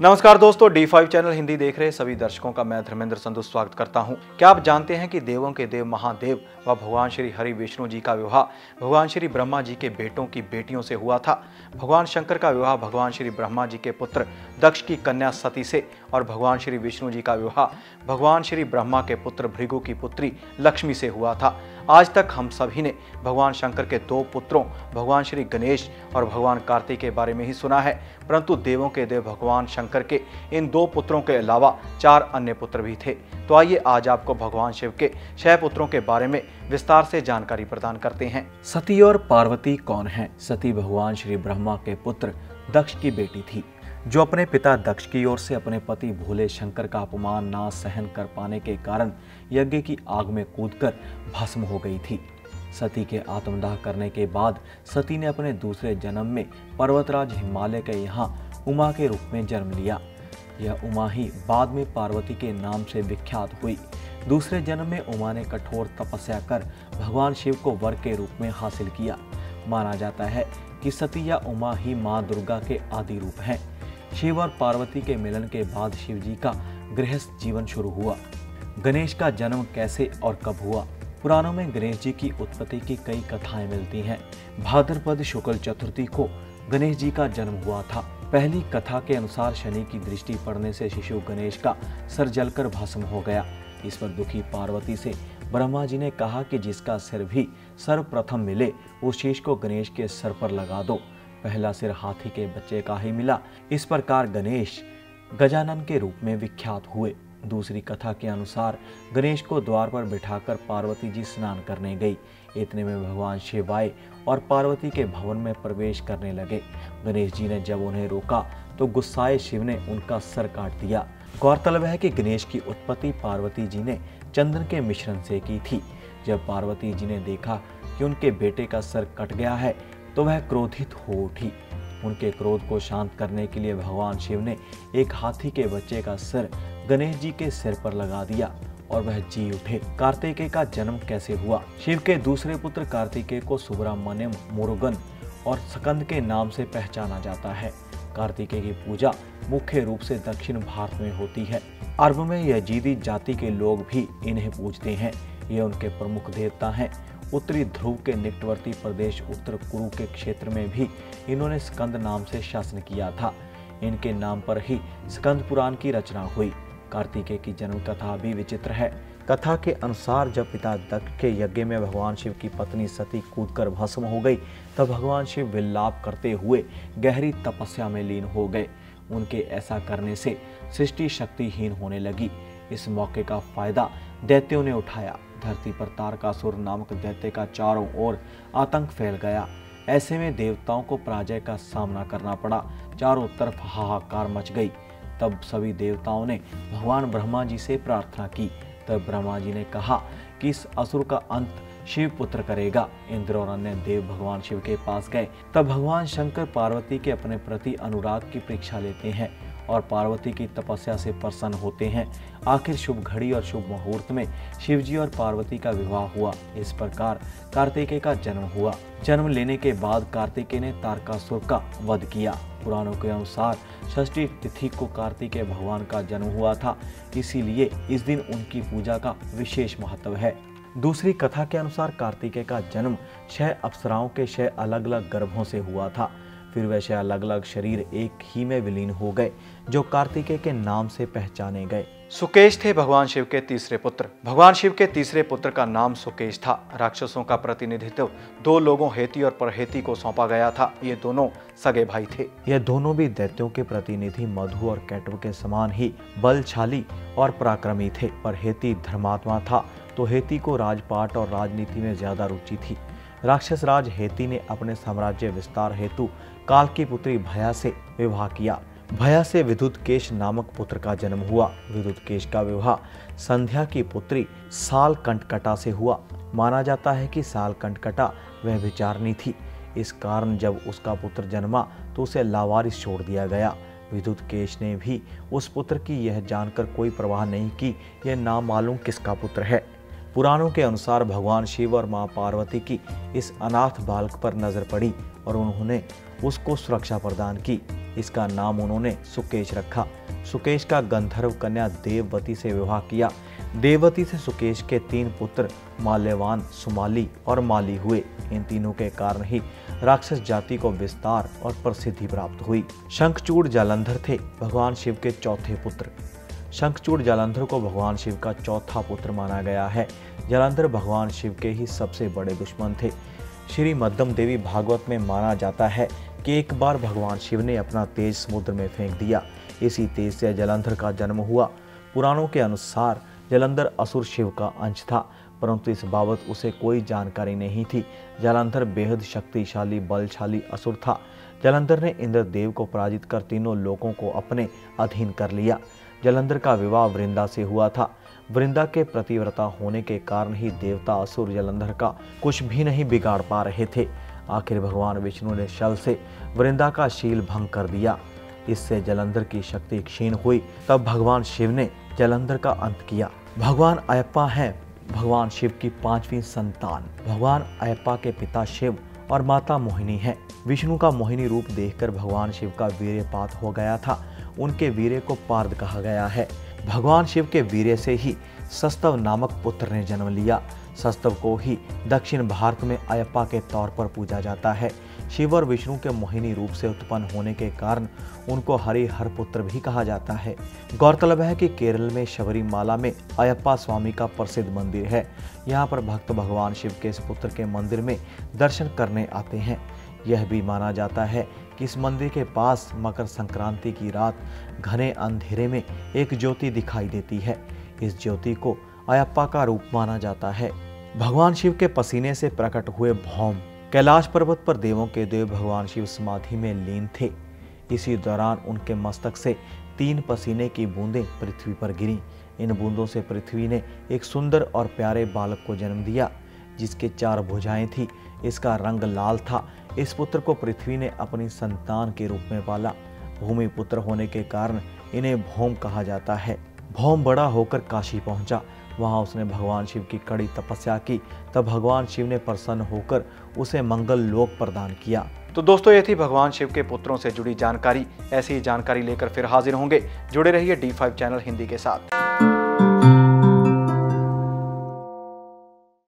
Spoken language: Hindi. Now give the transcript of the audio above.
नमस्कार दोस्तों D5 चैनल हिंदी देख रहे सभी दर्शकों का मैं धर्मेंद्र संधु स्वागत करता हूँ। क्या आप जानते हैं कि देवों के देव महादेव व भगवान श्री हरि विष्णु जी का विवाह भगवान श्री ब्रह्मा जी के बेटों की बेटियों से हुआ था भगवान शंकर का विवाह भगवान श्री ब्रह्मा जी के पुत्र दक्ष की कन्या सती से और भगवान श्री विष्णु जी का विवाह भगवान श्री ब्रह्मा के पुत्र भृगु की पुत्री लक्ष्मी से हुआ था आज तक हम सभी ने भगवान शंकर के दो पुत्रों, भगवान श्री गणेश और भगवान कार्तिक के बारे में ही सुना है। परंतु देवों के देव भगवान शंकर के, इन दो पुत्रों के अलावा चार अन्य पुत्र भी थे। तो आइए आज आपको भगवान शिव के छह पुत्रों के बारे में विस्तार से जानकारी प्रदान करते हैं। सती और पार्वती कौन है? सती भगवान श्री ब्रह्मा के पुत्र दक्ष की बेटी थी। जो अपने पिता दक्ष की ओर से अपने पति भोले शंकर का अपमान ना सहन कर पाने के कारण यज्ञ की आग में कूदकर भस्म हो गई थी। सती के आत्मदाह करने के बाद सती ने अपने दूसरे जन्म में पर्वतराज हिमालय के यहाँ उमा के रूप में जन्म लिया। यह उमा ही बाद में पार्वती के नाम से विख्यात हुई। दूसरे जन्म में उमा ने कठोर तपस्या कर भगवान शिव को वर के रूप में हासिल किया। माना जाता है कि सती या उमा ही माँ दुर्गा के आदि रूप हैं। शिव और पार्वती के मिलन के बाद शिव जी का गृहस्थ जीवन शुरू हुआ। गणेश का जन्म कैसे और कब हुआ? पुराणों में गणेश जी की उत्पत्ति की कई कथाएँ मिलती हैं। भाद्रपद शुक्ल चतुर्थी को गणेश जी का जन्म हुआ था। पहली कथा के अनुसार शनि की दृष्टि पड़ने से शिशु गणेश का सर जलकर भस्म हो गया। इस पर दुखी पार्वती से ब्रह्मा जी ने कहा कि जिसका सिर भी सर्वप्रथम मिले, उस शीश को गणेश के सर पर लगा दो। पहला सिर हाथी के बच्चे का ही मिला। इस प्रकार गणेश गजानन के रूप में विख्यात हुए। दूसरी कथा के अनुसार गणेश को द्वार पर बिठाकर पार्वती जी स्नान करने गई। इतने में भगवान शिव आए और पार्वती के भवन में प्रवेश करने लगे। गणेश जी ने जब उन्हें रोका तो गुस्साए शिव ने उनका सर काट दिया। गौरतलब है कि गणेश की उत्पत्ति पार्वती जी ने चंदन के मिश्रण से की थी। जब पार्वती जी ने देखा कि उनके बेटे का सर कट गया है तो वह क्रोधित हो उठी। उनके क्रोध को शांत करने के लिए भगवान शिव ने एक हाथी के बच्चे का सिर गणेश जी के सिर पर लगा दिया और वह जी उठे। कार्तिकेय का जन्म कैसे हुआ? शिव के दूसरे पुत्र कार्तिकेय को सुब्रमण्यम मुरुगन और सकंद के नाम से पहचाना जाता है। कार्तिकेय की पूजा मुख्य रूप से दक्षिण भारत में होती है। अरब में यजीदी जाति के लोग भी इन्हें पूजते हैं। ये उनके प्रमुख देवता हैं। उत्तरी ध्रुव के निकटवर्ती प्रदेश उत्तर कुरु के क्षेत्र में भी इन्होंने स्कंद नाम से शासन किया था। इनके नाम पर ही स्कंद पुराण की रचना हुई। कार्तिकेय की जन्म कथा भी विचित्र है। कथा के अनुसार जब पिता दक्ष के यज्ञ में भगवान शिव की पत्नी सती कूदकर भस्म हो गई, तब भगवान शिव विलाप करते हुए गहरी तपस्या में लीन हो गए। उनके ऐसा करने से सृष्टि शक्तिहीन होने लगी। इस मौके का फ़ायदा दैत्यों ने उठाया। धरती पर तारकासुर नामक दैत्य का चारों ओर आतंक फैल गया। ऐसे में देवताओं को पराजय का सामना करना पड़ा। चारों तरफ़ हाहाकार मच गई। तब सभी देवताओं ने भगवान ब्रह्मा जी से प्रार्थना की। तब ब्रह्मा जी ने कहा कि इस असुर का अंत शिव पुत्र करेगा। इंद्र और अन्य देव भगवान शिव के पास गए। तब भगवान शंकर पार्वती के अपने प्रति अनुराग की परीक्षा लेते हैं। और पार्वती की तपस्या से प्रसन्न होते हैं। आखिर शुभ घड़ी और शुभ मुहूर्त में शिवजी और पार्वती का विवाह हुआ। इस प्रकार कार्तिकेय का जन्म हुआ। जन्म लेने के बाद कार्तिकेय ने तारकासुर का वध किया। पुराणों के अनुसार षष्ठी तिथि को कार्तिकेय भगवान का जन्म हुआ था। इसीलिए इस दिन उनकी पूजा का विशेष महत्व है। दूसरी कथा के अनुसार कार्तिकेय का जन्म छह अप्सराओं के छह अलग अलग गर्भों से हुआ था। फिर वैसे अलग अलग शरीर एक ही में विलीन हो गए जो कार्तिकेय के नाम से पहचाने गए। सुकेश थे भगवान शिव के तीसरे पुत्र। भगवान शिव के तीसरे पुत्र का नाम सुकेश था। राक्षसों का प्रतिनिधित्व दो लोगों हेती और परहेती को सौंपा गया था। ये दोनों सगे भाई थे। ये दोनों भी दैत्यों के प्रतिनिधि मधु और कैटव के समान ही बलशाली और पराक्रमी थे। पर हेती धर्मात्मा था तो हेती को राजपाट और राजनीति में ज़्यादा रुचि थी। राक्षस राज हेती ने अपने साम्राज्य विस्तार हेतु काल की पुत्री भया से विवाह किया। भया से विद्युत केश नामक पुत्र का जन्म हुआ। विद्युत केश का विवाह संध्या की पुत्री साल कंटकटा से हुआ। माना जाता है कि साल कंटकटा वह विचारनी थी। इस कारण जब उसका पुत्र जन्मा तो उसे लावारिस छोड़ दिया गया। विद्युत केश ने भी उस पुत्र की यह जानकर कोई प्रवाह नहीं की, यह नाम मालूम किसका पुत्र है। पुराणों के अनुसार भगवान शिव और माँ पार्वती की इस अनाथ बालक पर नज़र पड़ी और उन्होंने उसको सुरक्षा प्रदान की। इसका नाम उन्होंने सुकेश रखा। सुकेश का गंधर्व कन्या देववती से विवाह किया। देववती से सुकेश के तीन पुत्र माल्यवान सुमाली और माली हुए। इन तीनों के कारण ही राक्षस जाति को विस्तार और प्रसिद्धि प्राप्त हुई। शंखचूड़ जालंधर थे भगवान शिव के चौथे पुत्र। शंखचूड़ जालंधर को भगवान शिव का चौथा पुत्र माना गया है। जालंधर भगवान शिव के ही सबसे बड़े दुश्मन थे। श्री मध्यम देवी भागवत में माना जाता है कि एक बार भगवान शिव ने अपना तेज समुद्र में फेंक दिया। इसी तेज से जलंधर का जन्म हुआ। पुराणों के अनुसार जलंधर असुर शिव का अंश था, परंतु इस बाबत उसे कोई जानकारी नहीं थी। जलंधर बेहद शक्तिशाली, बलशाली असुर था। जलंधर ने इंद्रदेव को पराजित कर तीनों लोगों को अपने अधीन कर लिया। जलंधर का विवाह वृंदा से हुआ था। वृंदा के प्रतिव्रता होने के कारण ही देवता असुर जलंधर का कुछ भी नहीं बिगाड़ पा रहे थे। आखिर भगवान विष्णु ने शल से वृंदा का शील भंग कर दिया। इससे जलंधर की शक्ति क्षीण हुई, तब भगवान शिव ने जलंधर का अंत किया। भगवान अयप्पा हैं, भगवान शिव की पांचवी संतान। भगवान अयप्पा के पिता शिव और माता मोहिनी है। विष्णु का मोहिनी रूप देखकर भगवान शिव का वीर्यपात हो गया था। उनके वीर्य को पार्द कहा गया है। भगवान शिव के वीर्य से ही सस्तव नामक पुत्र ने जन्म लिया। सस्तव को ही दक्षिण भारत में अयप्पा के तौर पर पूजा जाता है। शिव और विष्णु के मोहिनी रूप से उत्पन्न होने के कारण उनको हरिहर पुत्र भी कहा जाता है। गौरतलब है कि केरल में शबरीमाला में अयप्पा स्वामी का प्रसिद्ध मंदिर है। यहाँ पर भक्त भगवान शिव के इस पुत्र के मंदिर में दर्शन करने आते हैं। यह भी माना जाता है कि इस मंदिर के पास मकर संक्रांति की रात घने अंधेरे में एक ज्योति दिखाई देती है। इस ज्योति को अयप्पा का रूप माना जाता है। भगवान शिव के पसीने से प्रकट हुए भौम कैलाश पर्वत पर देवों के देव भगवान शिव समाधि में लीन थे। इसी दौरान उनके मस्तक से तीन पसीने की बूंदें पृथ्वी पर गिरी। इन बूंदों से पृथ्वी ने एक सुंदर और प्यारे बालक को जन्म दिया, जिसके चार भुजाएँ थी। इसका रंग लाल था। इस पुत्र को पृथ्वी ने अपनी संतान के रूप में पाला। भूमि पुत्र होने के कारण इन्हें भौम कहा जाता है। भौम बड़ा होकर काशी पहुँचा। वहाँ उसने भगवान शिव की कड़ी तपस्या की। तब भगवान शिव ने प्रसन्न होकर उसे मंगल लोक प्रदान किया। तो दोस्तों, ये थी भगवान शिव के पुत्रों से जुड़ी जानकारी। ऐसी ही जानकारी लेकर फिर हाजिर होंगे। जुड़े रहिए डी फाइव चैनल हिंदी के साथ।